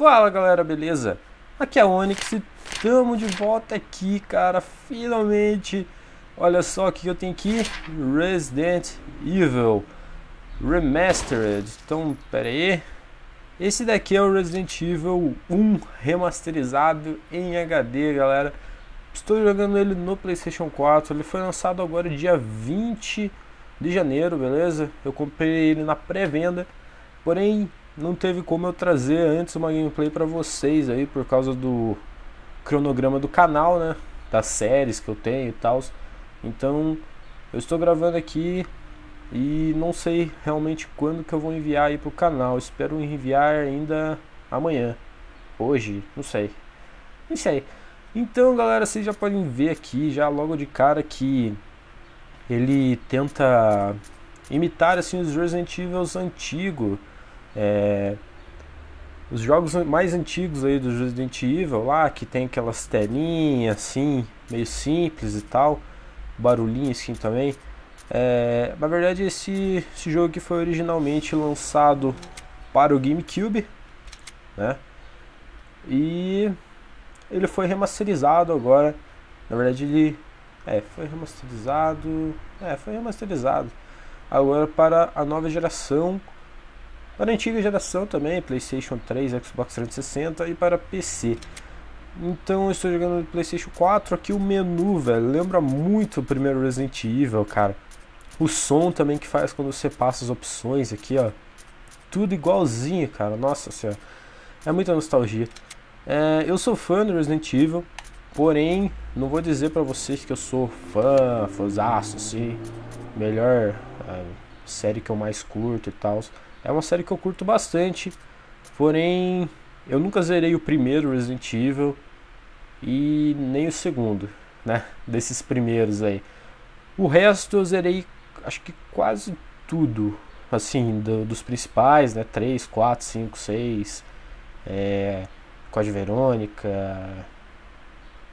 Fala galera, beleza? Aqui é a Onyx e tamo de volta aqui, cara. Finalmente, olha só o que eu tenho aqui: Resident Evil Remastered. Então, pera aí. Esse daqui é o Resident Evil 1 remasterizado em HD, galera. Estou jogando ele no PlayStation 4. Ele foi lançado agora dia 20 de janeiro, beleza? Eu comprei ele na pré-venda. Porém, não teve como eu trazer antes uma gameplay para vocês aí por causa do cronograma do canal, né? Das séries que eu tenho e tal. Então, eu estou gravando aqui e não sei realmente quando que eu vou enviar aí pro canal. Espero enviar ainda amanhã, hoje, não sei. Não sei. Então, galera, vocês já podem ver aqui já logo de cara que ele tenta imitar assim os Resident Evil antigos é, os jogos mais antigos aí do Resident Evil lá, que tem aquelas telinhas assim, meio simples e tal, barulhinho assim também. É, na verdade esse, esse jogo aqui foi originalmente lançado para o GameCube, né? E ele foi remasterizado agora. Na verdade ele é, foi remasterizado, é, foi remasterizado agora para a nova geração para a antiga geração também, PlayStation 3, Xbox 360 e para PC. Então eu estou jogando no PlayStation 4. Aqui o menu, velho, lembra muito o primeiro Resident Evil, cara. O som também que faz quando você passa as opções aqui, ó. Tudo igualzinho, cara. Nossa senhora. É muita nostalgia. É, eu sou fã do Resident Evil, porém, não vou dizer para vocês que eu sou fã, fãzaço, assim. Melhor é, série que eu mais curto e tal. É uma série que eu curto bastante, porém eu nunca zerei o primeiro Resident Evil e nem o segundo, né? Desses primeiros aí. O resto eu zerei, acho que quase tudo, assim, do, dos principais, né? 3, 4, 5, 6, é, Code Verônica,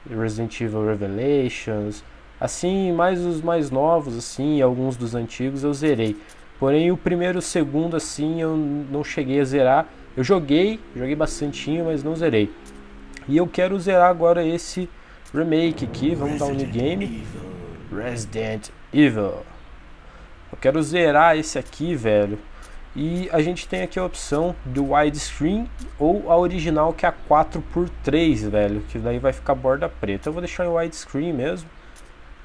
Resident Evil Revelations, assim, mais os mais novos, assim, alguns dos antigos eu zerei. Porém, o primeiro o segundo, assim, eu não cheguei a zerar. Eu joguei, joguei bastante, mas não zerei. E eu quero zerar agora esse remake aqui. Vamos dar um new game. Resident Evil. Eu quero zerar esse aqui, velho. E a gente tem aqui a opção do widescreen ou a original que é a 4x3, velho. Que daí vai ficar borda preta. Eu vou deixar em widescreen mesmo.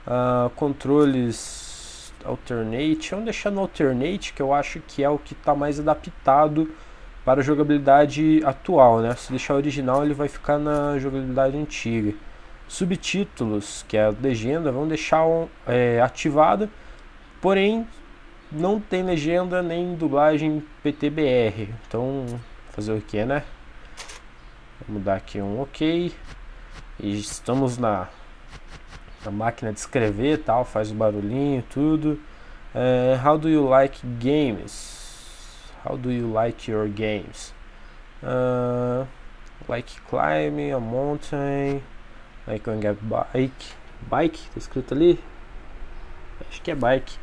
Uh, controles alternate. Vamos deixar no alternate, que eu acho que é o que está mais adaptado para a jogabilidade atual, né? Se deixar original, ele vai ficar na jogabilidade antiga. Subtítulos, que é a legenda, vamos deixar é, ativada, porém não tem legenda nem dublagem PTBR. Então, fazer o que, né? Vamos dar aqui um OK. E estamos na a máquina de escrever tal, faz o barulhinho, tudo. Uh, how do you like games? How do you like your games? Uh, like climbing a mountain, like going a bike. Bike, tá escrito ali? Acho que é bike.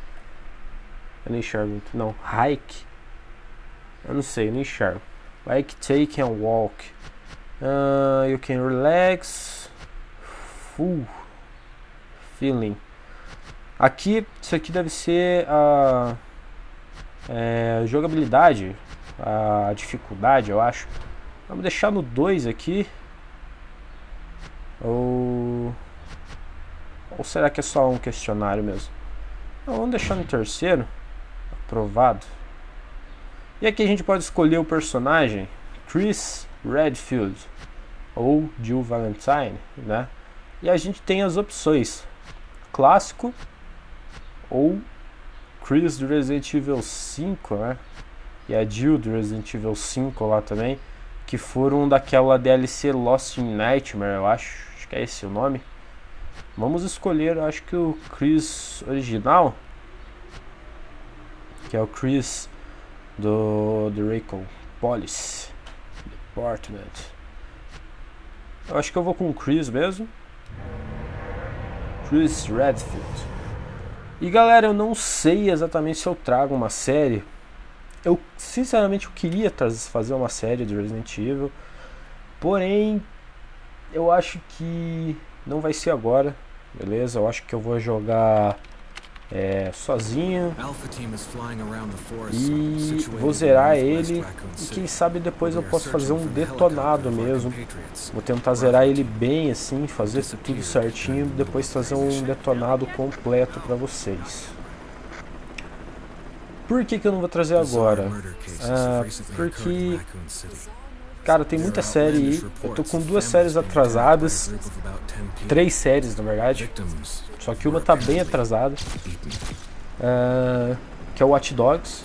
Eu não enxergo muito. Não, hike. Eu não sei, eu não enxergo. Like take and walk. Uh, you can relax. Full feeling. Aqui, isso aqui deve ser a é, jogabilidade, a dificuldade, eu acho. Vamos deixar no 2 aqui. Ou, ou será que é só um questionário mesmo? Não, vamos deixar no terceiro. Aprovado. E aqui a gente pode escolher o personagem Chris Redfield ou Jill Valentine, né? E a gente tem as opções clássico ou Chris do Resident Evil 5, né? E a Jill do Resident Evil 5 lá também, que foram daquela DLC Lost in Nightmare, eu acho, acho que é esse o nome. Vamos escolher, acho que o Chris original, que é o Chris do The Raycon Police Department. Eu acho que eu vou com o Chris mesmo. Chris Redfield. E galera, eu não sei exatamente se eu trago uma série. Eu sinceramente eu queria fazer uma série de Resident Evil, Porém, eu acho que não vai ser agora, beleza? Eu acho que eu vou jogar é, sozinho. E vou zerar ele. E quem sabe depois eu posso fazer um detonado mesmo. Vou tentar zerar ele bem assim fazer tudo certinho depois trazer um detonado completo para vocês. Por que, que eu não vou trazer agora? Ah, porque Cara, tem muita série aí. Eu tô com duas séries atrasadas. Três séries, na verdade. Só que uma tá bem atrasada. Uh, que é o Watch Dogs.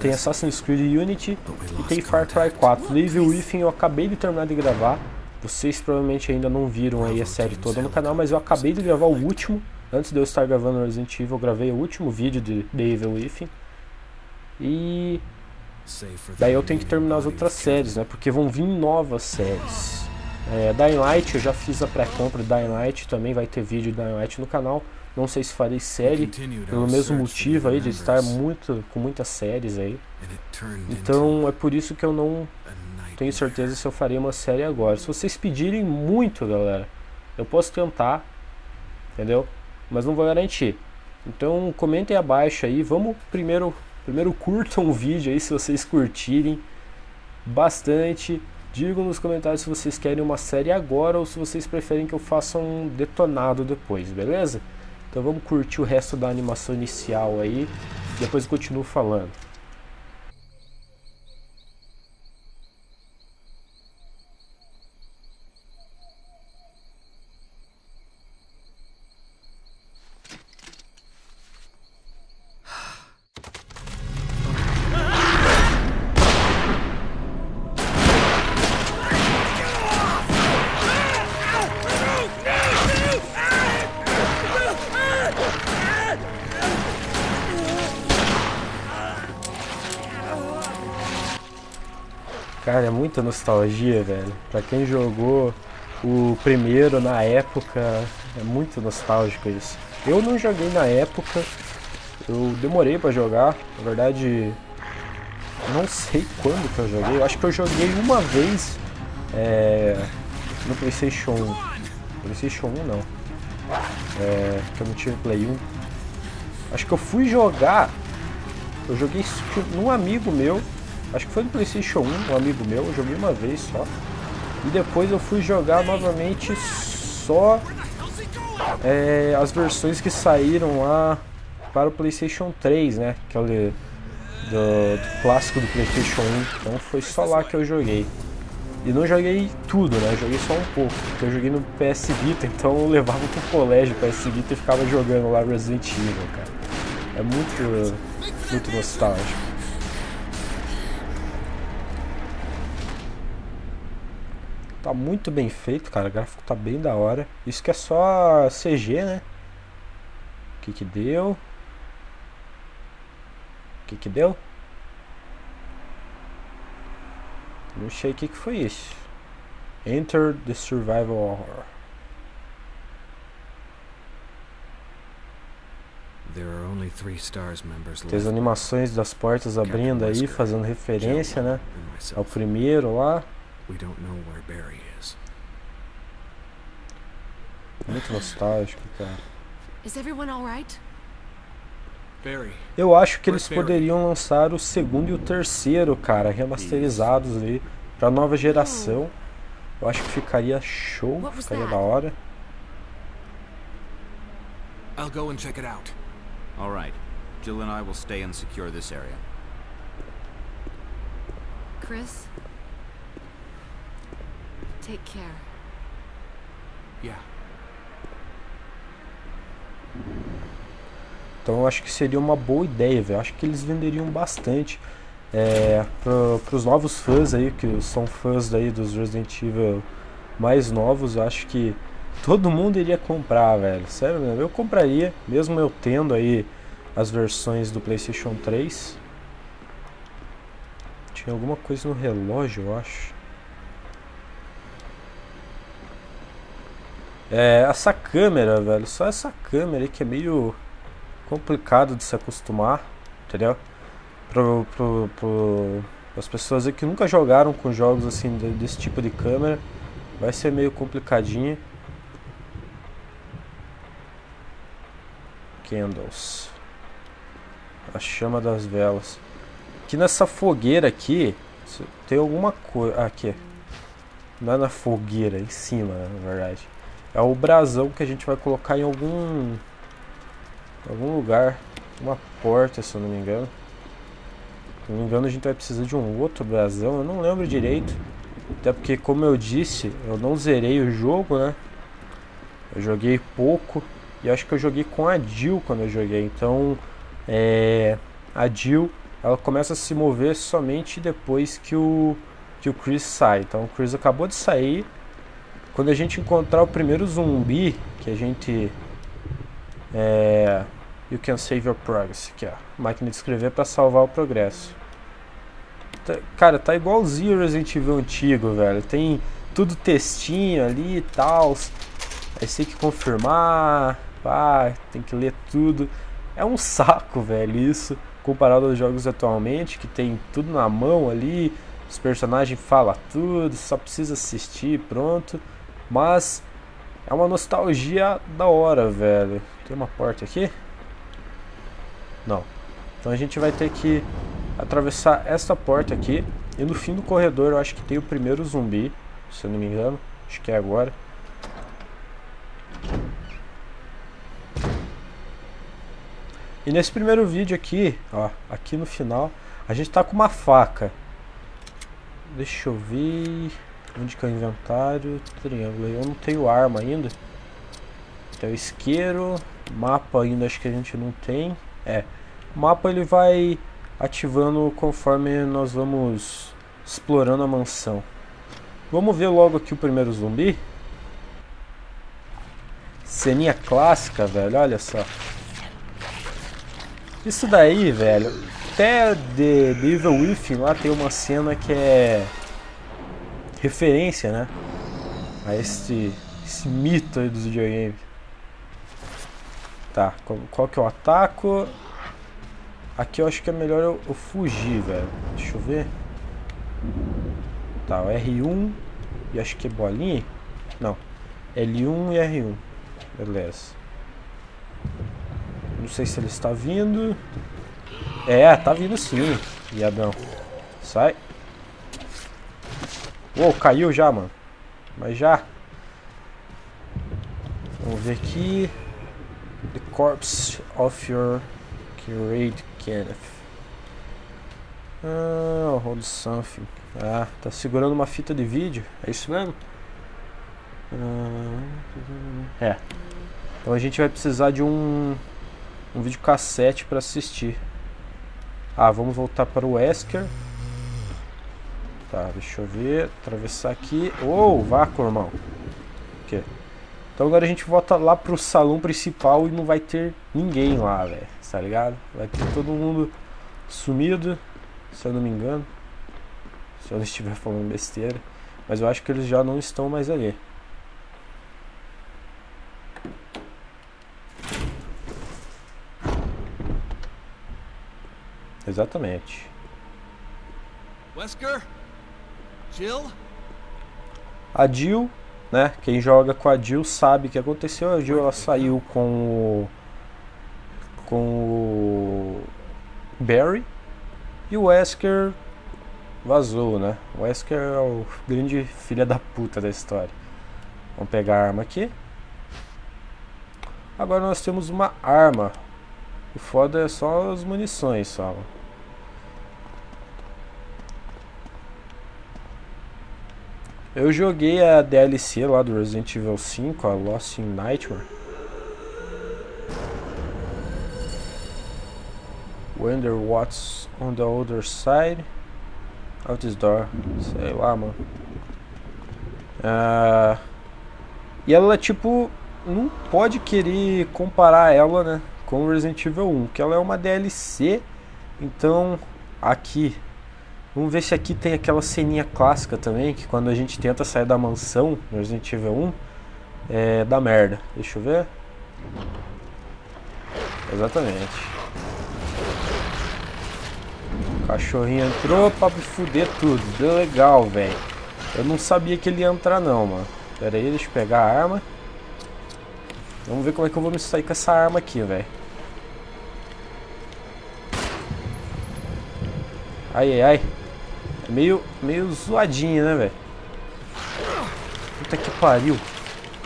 Tem Assassin's Creed Unity. E tem Far Cry 4. Live Within eu acabei de terminar de gravar. Vocês provavelmente ainda não viram aí a série toda no canal, mas eu acabei de gravar o último. Antes de eu estar gravando Resident Evil, eu gravei o último vídeo de The Evil Within. E Daí eu tenho que terminar as outras séries, né? Porque vão vir novas séries. É, Dying Light, eu já fiz a pré-compra de Dying Light, também vai ter vídeo de Dying Light no canal. Não sei se farei série, pelo mesmo motivo aí de estar muito com muitas séries aí. Então é por isso que eu não tenho certeza se eu farei uma série agora. Se vocês pedirem muito, galera, eu posso tentar, entendeu? Mas não vou garantir. Então comentem abaixo aí, vamos primeiro Primeiro curtam o vídeo aí se vocês curtirem bastante. Digam nos comentários se vocês querem uma série agora ou se vocês preferem que eu faça um detonado depois, beleza? Então vamos curtir o resto da animação inicial aí, depois eu continuo falando. Cara, é muita nostalgia, velho. Pra quem jogou o primeiro na época, é muito nostálgico isso. Eu não joguei na época, eu demorei para jogar, na verdade, não sei quando que eu joguei. Eu acho que eu joguei uma vez é, no PlayStation 1. PlayStation 1 não. É, que eu não tive Play 1. Acho que eu fui jogar. Eu joguei num amigo meu Acho que foi no Playstation 1, um amigo meu, eu joguei uma vez só. E depois eu fui jogar novamente só é, as versões que saíram lá para o Playstation 3, né? Que é o do, do, clássico do Playstation 1. Então foi só lá que eu joguei. E não joguei tudo, né? Joguei só um pouco. Porque eu joguei no PS Vita, então eu levava pro colégio o PS Vita e ficava jogando lá Resident Evil, cara. É muito, muito nostálgico. Tá muito bem feito, cara. O gráfico tá bem da hora. Isso que é só CG, né? O que que deu? O que que deu? Não sei o que que foi isso. Enter the Survival Horror. Tem as animações das portas abrindo aí, fazendo referência, né? Ao primeiro lá. We don't know where Barry is. Muito nostálgico, cara. Is everyone all right? Barry. Eu acho que eles poderiam lançar o segundo e o terceiro, cara, remasterizados ali para nova geração. Eu acho que ficaria show, ficaria da hora. I'll go and check it out. All right. Jill and I will stay and secure this area. Chris, Take care. Yeah. Então eu acho que seria uma boa ideia, velho. Acho que eles venderiam bastante é, para os novos fãs aí, que são fãs daí dos Resident Evil mais novos. Eu acho que todo mundo iria comprar, velho. Sério, mesmo. eu compraria, mesmo eu tendo aí as versões do PlayStation 3. Tinha alguma coisa no relógio, eu acho. É, essa câmera, velho, só essa câmera aí que é meio complicado de se acostumar, entendeu? Pro, pro, pro As pessoas que nunca jogaram com jogos assim desse tipo de câmera, vai ser meio complicadinho. Candles. A chama das velas. Aqui nessa fogueira aqui, tem alguma coisa... Ah, aqui. Não é na fogueira, em cima, na verdade. É o brasão que a gente vai colocar em algum... Algum lugar. Uma porta, se eu não me engano. Se não me engano, a gente vai precisar de um outro brasão. Eu não lembro direito. Até porque, como eu disse, eu não zerei o jogo, né? Eu joguei pouco. E acho que eu joguei com a Jill quando eu joguei. Então, é, a Jill, ela começa a se mover somente depois que o, que o Chris sai. Então, o Chris acabou de sair. Quando a gente encontrar o primeiro zumbi, que a gente... É, You can save your progress. Aqui, ó. Máquina de escrever para salvar o progresso. Tá, cara, tá o Resident Evil antigo, velho. Tem tudo textinho ali e tal. Aí você tem que confirmar. Pá, tem que ler tudo. É um saco, velho, isso. Comparado aos jogos atualmente, que tem tudo na mão ali. Os personagens falam tudo, só precisa assistir pronto. Mas é uma nostalgia da hora, velho. Tem uma porta aqui? Não. Então a gente vai ter que atravessar essa porta aqui. E no fim do corredor eu acho que tem o primeiro zumbi. Se eu não me engano. Acho que é agora. E nesse primeiro vídeo aqui, ó, aqui no final, a gente tá com uma faca. Deixa eu ver. Onde que é o inventário? Triângulo. Eu não tenho arma ainda. Tem o isqueiro. Mapa ainda acho que a gente não tem. É. O mapa ele vai ativando conforme nós vamos explorando a mansão. Vamos ver logo aqui o primeiro zumbi. Ceninha clássica, velho, olha só. Isso daí, velho, até de, de Evil Within lá tem uma cena que é referência, né? A esse, esse mito aí dos videogames. Tá, qual, qual que é o ataco? Aqui eu acho que é melhor eu, eu fugir, velho. Deixa eu ver. Tá, o R1 e acho que é bolinha. Não. L1 e R1. Beleza. Não sei se ele está vindo. É, tá vindo sim, viadão. Sai. Uou, caiu já, mano. Mas já. Vamos ver aqui. The corpse of your curate Kenneth. Ah, hold something. Ah, tá segurando uma fita de vídeo. É isso mesmo? Ah, é. Então a gente vai precisar de um um vídeo cassete para assistir. Ah, vamos voltar para o Wesker. Tá, deixa eu ver. Atravessar aqui. Oh, vácuo, irmão. Okay. Então agora a gente volta lá pro salão principal e não vai ter ninguém lá, velho tá ligado? Vai ter todo mundo sumido, se eu não me engano. Se eu não estiver falando besteira. Mas eu acho que eles já não estão mais ali. Exatamente. Wesker? A Jill, né? Quem joga com a Jill sabe o que aconteceu. A Jill ela saiu com o com o Barry e o Wesker vazou, né? O Wesker é o grande filha da puta da história. Vamos pegar a arma aqui. Agora nós temos uma arma. O foda é só as munições, só. Eu joguei a DLC lá do Resident Evil 5, a Lost in Nightmare. Wonder what's on the other side of this door. Sei lá, mano. Uh, e ela, tipo, não pode querer comparar ela, né, com Resident Evil 1, que ela é uma DLC. Então, aqui, vamos ver se aqui tem aquela ceninha clássica também, que quando a gente tenta sair da mansão no Resident Evil 1, é da merda. Deixa eu ver. Exatamente. Cachorrinho entrou pra fuder tudo. Deu legal, velho. Eu não sabia que ele ia entrar não, mano. Pera aí, deixa eu pegar a arma. Vamos ver como é que eu vou me sair com essa arma aqui, velho. Ai, ai, ai. É meio, meio zoadinho, né, velho? Puta que pariu.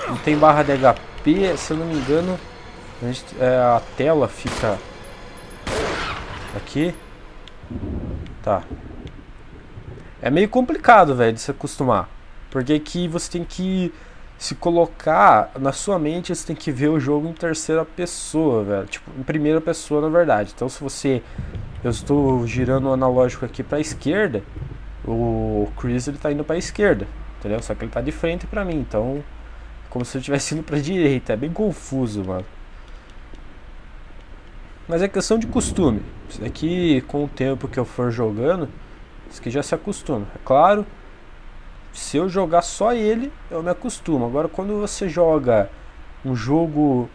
Não tem barra de HP, se eu não me engano. A, gente, é, a tela fica aqui. Tá. É meio complicado, velho, de se acostumar. Porque aqui você tem que se colocar na sua mente, você tem que ver o jogo em terceira pessoa, velho. Tipo, em primeira pessoa, na verdade. Então, se você. Eu estou girando o analógico aqui para a esquerda, o Chris ele tá indo para a esquerda, entendeu? Só que ele tá de frente para mim, então. Como se eu estivesse indo para direita. É bem confuso, mano. Mas é questão de costume. Isso daqui, com o tempo que eu for jogando, isso aqui já se acostuma. É claro, se eu jogar só ele, eu me acostumo. Agora, quando você joga um jogo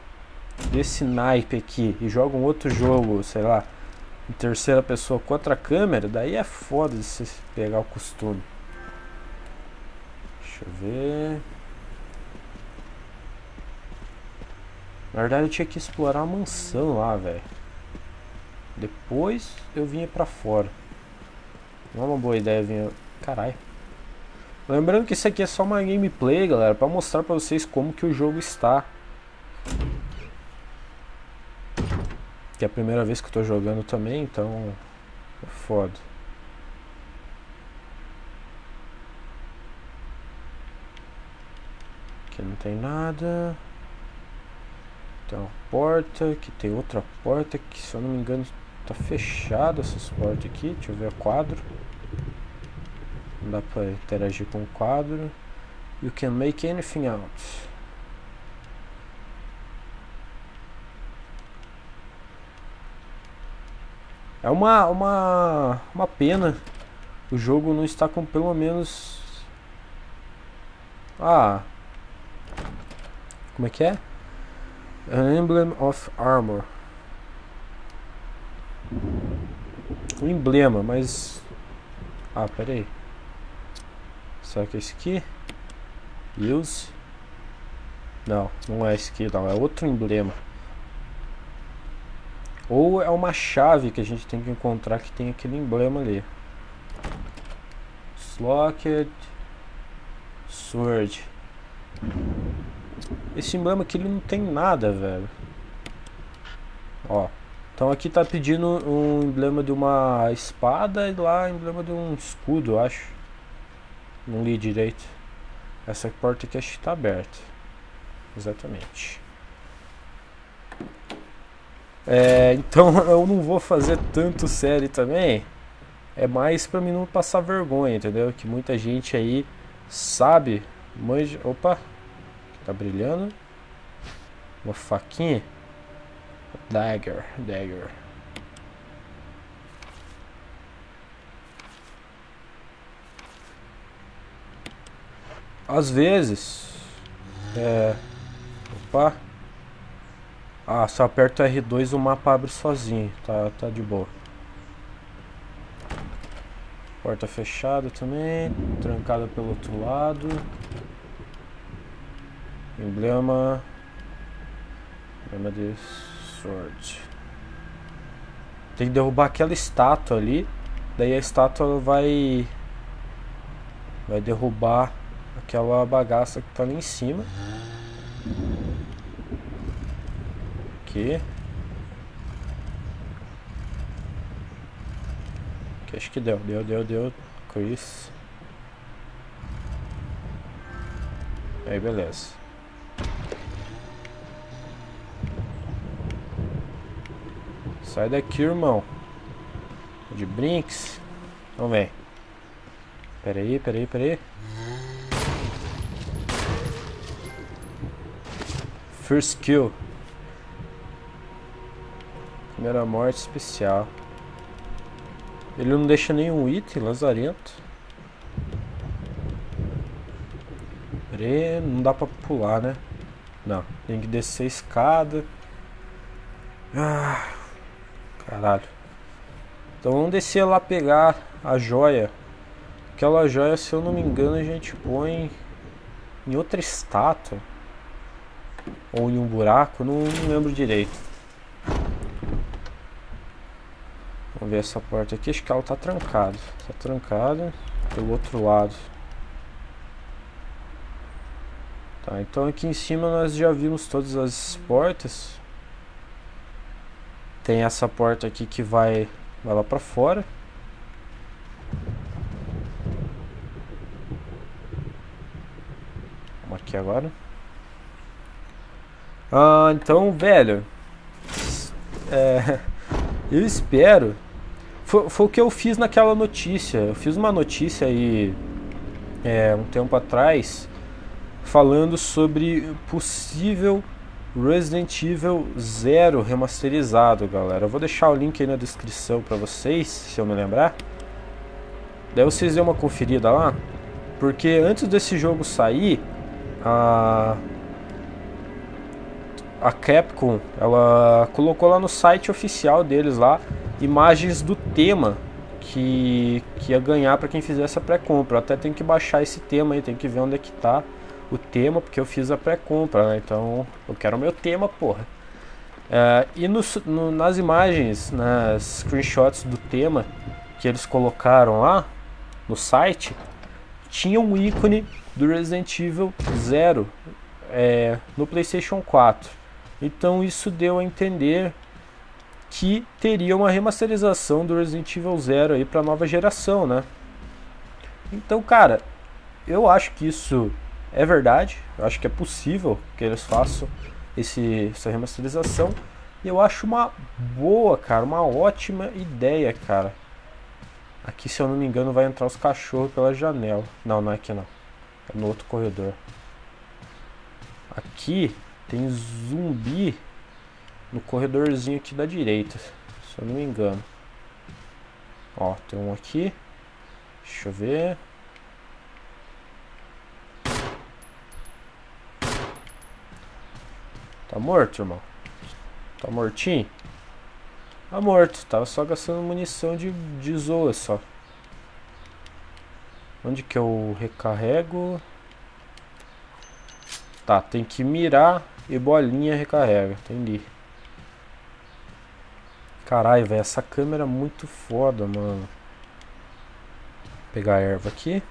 desse naipe aqui e joga um outro jogo, sei lá, em terceira pessoa contra a câmera, daí é foda de você pegar o costume. Deixa eu ver. Na verdade, eu tinha que explorar a mansão lá, velho. Depois eu vinha pra fora. Não é uma boa ideia vir. Caralho. Lembrando que isso aqui é só uma gameplay, galera, para mostrar para vocês como que o jogo está. Que é a primeira vez que eu tô jogando também, então é foda. Aqui não tem nada. Tem uma porta, aqui tem outra porta que se eu não me engano tá fechada essas portas aqui. Deixa eu ver o quadro. Dá para interagir com o quadro. You can make anything out. É uma, uma, uma pena o jogo não está com pelo menos... Ah... Como é que é? An Emblem of Armor. Um emblema, mas... Ah, peraí. Será que é esse aqui? Use. Não, não é esse aqui não, é outro emblema. Ou é uma chave que a gente tem que encontrar que tem aquele emblema ali. Slocked Sword. Esse emblema aqui ele não tem nada, velho. Ó. Então aqui tá pedindo um emblema de uma espada e lá emblema de um escudo, eu acho. Não li direito. Essa porta aqui acho que está aberta. Exatamente. É, então eu não vou fazer tanto série também. É mais para mim não passar vergonha, entendeu? Que muita gente aí sabe, manja. Opa, tá brilhando. Uma faquinha. Dagger, dagger. Às vezes. É. Opa. Ah, se eu aperto R2 o mapa abre sozinho. Tá, tá de boa. Porta fechada também. Trancada pelo outro lado. Emblema. Emblema de Sword. Tem que derrubar aquela estátua ali. Daí a estátua vai. Vai derrubar aquela bagaça que tá ali em cima. Aqui. Aqui acho que deu, deu, deu, deu. Chris. Aí beleza. Sai daqui, irmão. De brinks. Vamos ver. Pera aí, pera First kill. Primeira morte especial. Ele não deixa nenhum item, lazarento. Peraí, não dá pra pular, né? Não, tem que descer a escada. Ah, caralho. Então vamos descer lá pegar a joia. Aquela joia, se eu não me engano, a gente põe em outra estátua. Ou em um buraco, não, não lembro direito. Vamos ver essa porta aqui, que ela tá trancada. Tá trancada pelo outro lado. Tá, então aqui em cima nós já vimos todas as portas. Tem essa porta aqui que vai, vai lá pra fora. Vamos aqui agora. Ah, então, velho. É, eu espero foi, foi o que eu fiz naquela notícia. Eu fiz uma notícia aí é, um tempo atrás falando sobre possível Resident Evil 0 remasterizado, galera. Eu vou deixar o link aí na descrição para vocês, se eu me lembrar. Daí vocês dêem uma conferida lá, porque antes desse jogo sair, a a Capcom, ela colocou lá no site oficial deles lá imagens do tema que, que ia ganhar para quem fizesse a pré-compra. Até tem que baixar esse tema aí, tem que ver onde é que tá o tema, porque eu fiz a pré-compra, né? Então eu quero o meu tema, porra. É, e no, no, nas imagens, nas screenshots do tema que eles colocaram lá no site, tinha um ícone do Resident Evil 0 é, no PlayStation 4. Então isso deu a entender que teria uma remasterização do Resident Evil 0 aí para nova geração, né? Então, cara, eu acho que isso é verdade, eu acho que é possível que eles façam esse, essa remasterização. E eu acho uma boa, cara, uma ótima ideia, cara. Aqui, se eu não me engano, vai entrar os cachorros pela janela. Não, não é aqui não. É no outro corredor. Aqui tem zumbi no corredorzinho aqui da direita, se eu não me engano. Ó, tem um aqui. Deixa eu ver. Tá morto, irmão? Tá mortinho? Tá morto, tava só gastando munição de, de zoa só. Onde que eu recarrego? Tá, tem que mirar e bolinha recarrega, entendi. Caralho, velho, essa câmera é muito foda, mano. Vou pegar a erva aqui.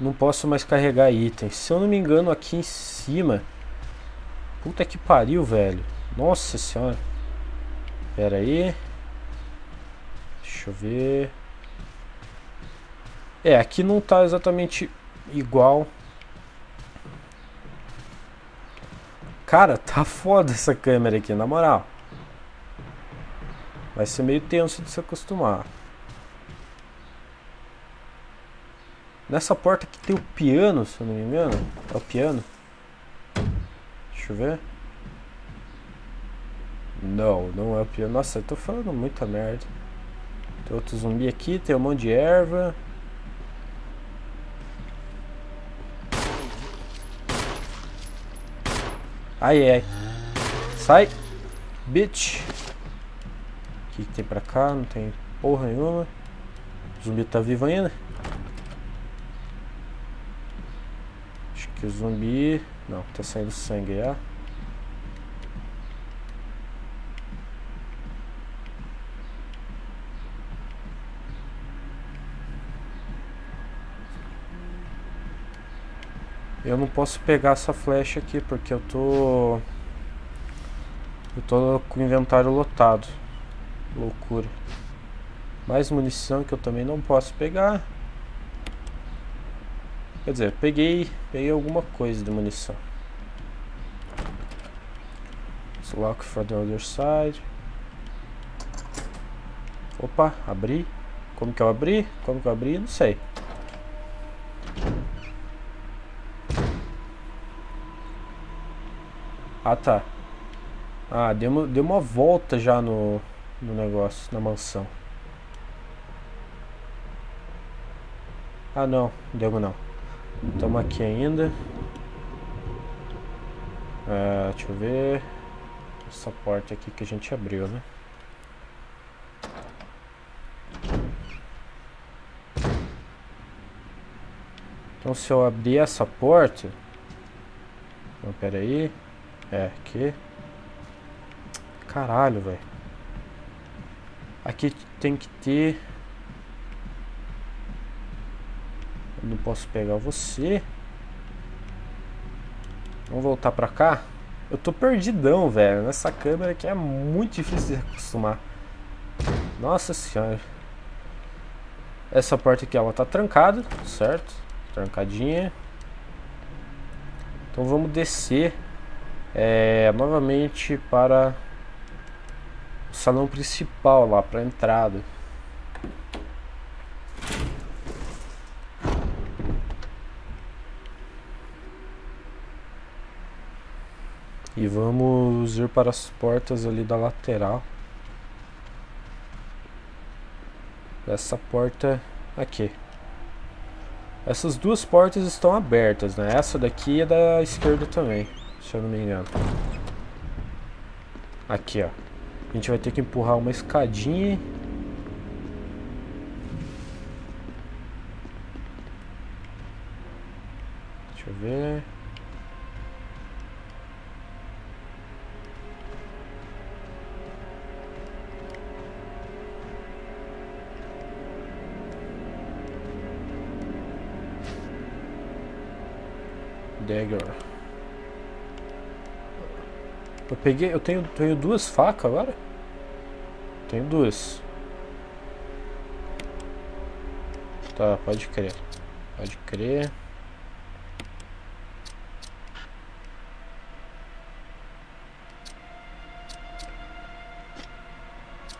Não posso mais carregar itens. Se eu não me engano, aqui em cima... Puta que pariu, velho. Nossa senhora. Pera aí. Deixa eu ver. É, aqui não tá exatamente igual Cara, tá foda essa câmera aqui, na moral. Vai ser meio tenso de se acostumar. Nessa porta aqui tem o piano, se eu não me engano. É o piano. Deixa eu ver. Não, não é o piano. Nossa, eu tô falando muita merda. Tem outro zumbi aqui, tem um monte de erva. Ai, ai. Sai. Bitch. O que, que tem pra cá? Não tem porra nenhuma. O zumbi tá vivo ainda? Acho que o zumbi... Não, tá saindo sangue já. Eu não posso pegar essa flecha aqui porque eu tô... Eu tô com o inventário lotado. Loucura. Mais munição que eu também não posso pegar. Quer dizer, peguei, peguei alguma coisa de munição. Let's lock for the other side. Opa, abri. Como que eu abri? Como que eu abri? Não sei. Ah, tá. Ah, deu uma, deu uma volta já no, no negócio, na mansão. Ah, não. Deu não. Estamos aqui ainda. É, deixa eu ver. essa porta aqui que a gente abriu, né? Então se eu abrir essa porta... Então, pera aí. É, aqui. Caralho, velho. Aqui tem que ter... Eu não posso pegar você. Vamos voltar pra cá? Eu tô perdidão, velho. Nessa câmera aqui é muito difícil de acostumar. Nossa senhora. Essa porta aqui, ela tá trancada, certo? Trancadinha. Então vamos descer é, novamente para o salão principal lá, para a entrada. E vamos ir para as portas ali da lateral. Essa porta aqui. Essas duas portas estão abertas, né? Essa daqui é da esquerda também, se eu não me engano. Aqui, ó. A gente vai ter que empurrar uma escadinha. Deixa eu ver. Dagger. Eu peguei, eu tenho, tenho duas facas agora? Tenho duas. Tá, pode crer. Pode crer.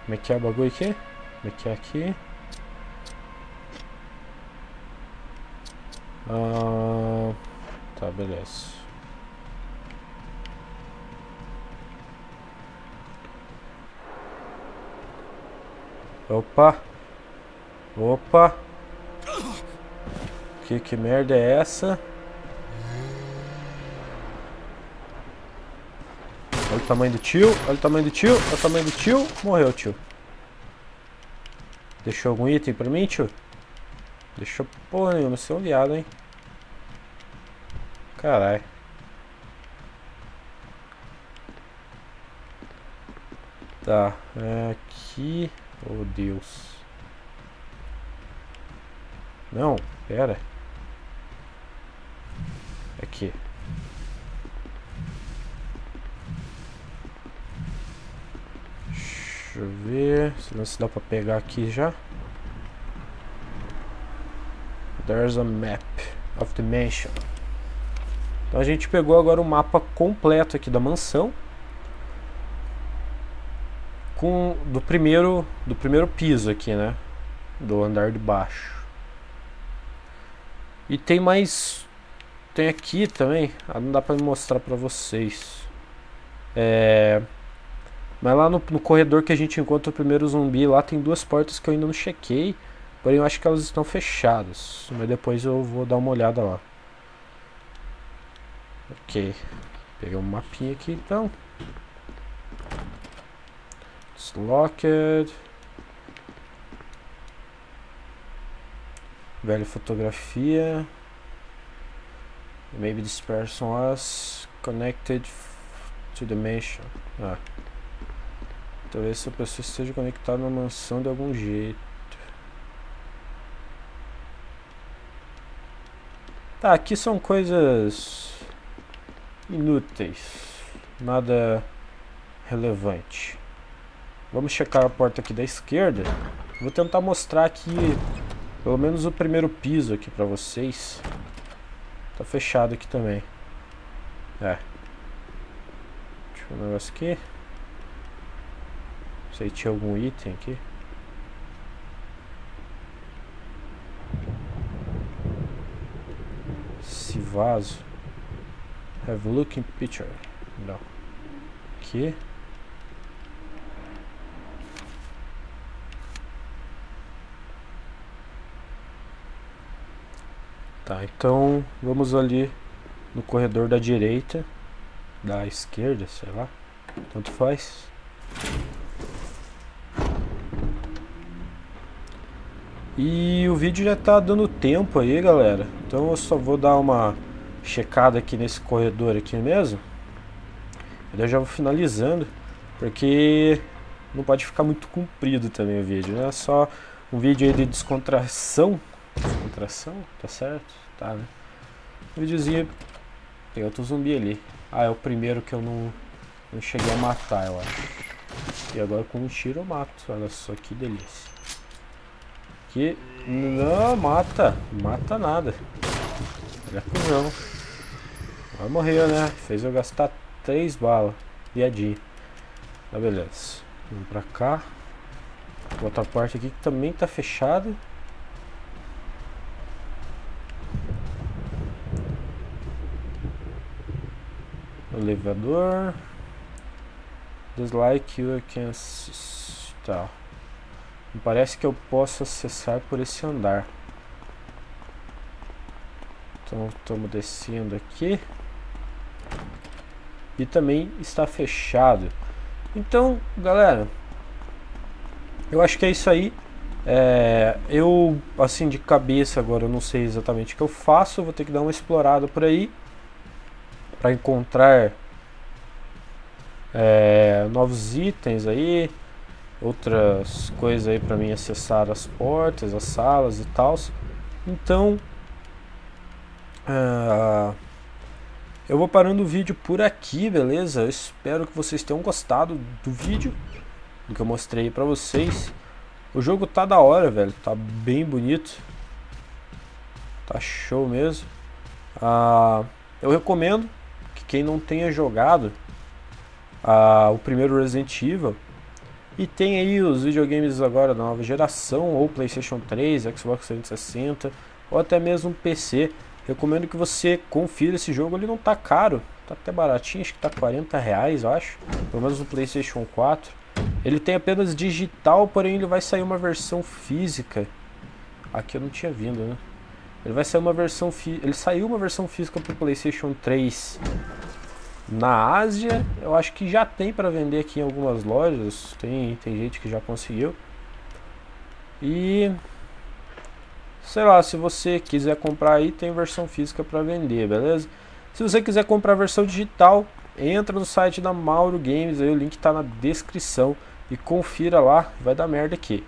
Como é que é o bagulho aqui? Como é que é aqui? Ah... Tá, beleza. Opa! Opa! Que, que merda é essa? Olha o tamanho do tio, olha o tamanho do tio, olha o tamanho do tio. Morreu, tio. Deixou algum item pra mim, tio? Deixou porra nenhuma, você é um viado, hein? Caralho. Tá, é aqui. Oh Deus. Não, pera. Aqui. Deixa eu ver se se dá pra pegar aqui já. There's a map of the mansion. Então a gente pegou agora o mapa completo aqui da mansão. Com do primeiro do primeiro piso aqui, né? Do andar de baixo. E tem mais tem aqui também, ah, não dá para mostrar para vocês. É mas lá no, no, corredor que a gente encontra o primeiro zumbi, lá tem duas portas que eu ainda não chequei. Porém, eu acho que elas estão fechadas. Mas depois eu vou dar uma olhada lá. Ok. Pegar um mapinha aqui então. It's locked. Velha fotografia. Maybe this person was connected to the mansion. Ah. Talvez essa pessoa esteja conectada na mansão de algum jeito. Tá, aqui são coisas inúteis, nada relevante. Vamos checar a porta aqui da esquerda. Vou tentar mostrar aqui pelo menos o primeiro piso aqui pra vocês. Tá fechado aqui também. É. Deixa eu ver um negócio aqui. Não sei se tinha algum item aqui. Esse vaso. Have looking picture. Não. Aqui. Tá, então vamos ali no corredor da direita, da esquerda, sei lá. Tanto faz. E o vídeo já tá dando tempo aí, galera. Então eu só vou dar uma checada aqui nesse corredor aqui mesmo. Eu já vou finalizando, porque não pode ficar muito comprido também o vídeo, né? Só um vídeo aí de descontração. Descontração? Tá certo? Tá, né? Videozinho. Tem outro zumbi ali. Ah, é o primeiro que eu não, não cheguei a matar, eu acho. E agora com um tiro eu mato. Olha só que delícia. Que. Não, mata. Mata nada. Olha cuzão. Mas morreu, né? Fez eu gastar três balas. Viadinho. Tá, beleza. Vamos pra cá. Outra parte aqui que também tá fechada. Elevador. Dislike you can... Tá. Parece que eu posso acessar por esse andar. Então estamos descendo aqui. E também está fechado. Então, galera, eu acho que é isso aí. É, eu, assim, de cabeça agora, eu não sei exatamente o que eu faço. Vou ter que dar uma explorada por aí para encontrar é, novos itens aí, outras coisas aí para mim acessar as portas, as salas e tal. Então, uh, eu vou parando o vídeo por aqui, beleza? Eu espero que vocês tenham gostado do vídeo, do que eu mostrei para vocês. O jogo tá da hora, velho, tá bem bonito. Tá show mesmo. Uh, eu recomendo que quem não tenha jogado o primeiro Resident Evil e tem aí os videogames agora da nova geração, ou PlayStation 3, Xbox 360, ou até mesmo PC. Recomendo que você confira esse jogo, ele não tá caro, tá até baratinho, acho que tá 40 reais, eu acho, pelo menos no PlayStation 4. Ele tem apenas digital, porém ele vai sair uma versão física. Aqui eu não tinha vindo, né? Ele vai sair uma versão ele saiu uma versão física para o PlayStation 3 na Ásia, eu acho que já tem para vender aqui em algumas lojas, tem, tem gente que já conseguiu. E sei lá, se você quiser comprar aí, tem versão física para vender, beleza? Se você quiser comprar a versão digital, entra no site da Mauro Games, aí o link está na descrição e confira lá, vai dar merda aqui.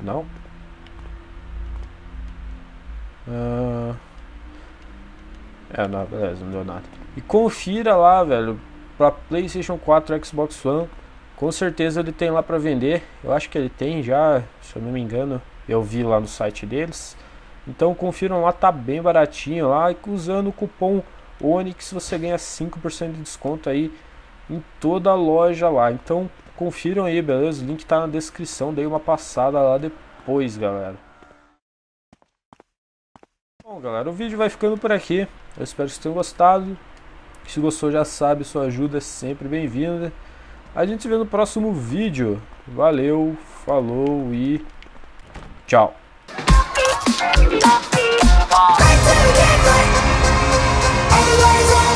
Não? Uh... É, não, beleza, não deu nada. E confira lá, velho, pra PlayStation 4 Xbox One. Com certeza ele tem lá para vender. Eu acho que ele tem já, se eu não me engano. Eu vi lá no site deles. Então confiram lá, tá bem baratinho lá. E usando o cupom Onix você ganha 5% de desconto aí em toda a loja lá. Então confiram aí, beleza? O link tá na descrição. Dei uma passada lá depois, galera. Bom, galera, o vídeo vai ficando por aqui. Eu espero que vocês tenham gostado. Se gostou, já sabe, sua ajuda é sempre bem-vinda. A gente se vê no próximo vídeo. Valeu, falou e tchau. okay.